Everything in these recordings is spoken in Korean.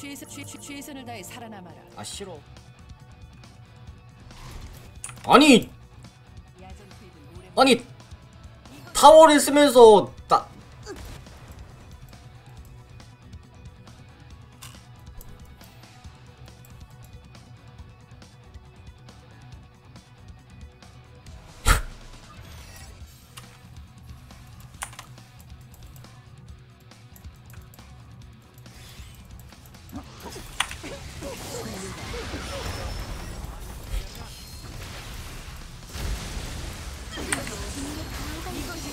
최선 최, 최, 최선을 다해 살아남아라. 아 싫어 아니 아니 타워를 쓰면서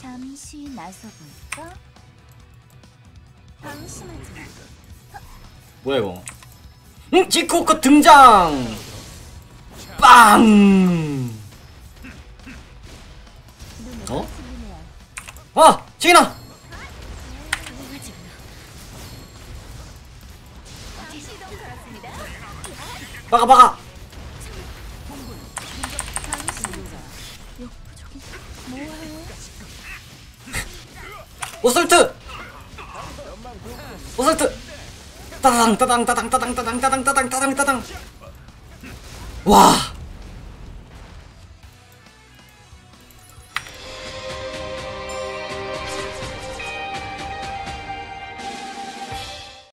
잠시 나서볼까? 방심하지 마. 뭐야 이거 응 지코커 등장 빵 지인아! 막아, 막아! 오설트! 오설트! 따당, 따당, 따당, 따당, 따당, 따당, 따당, 따당, 따당. 와,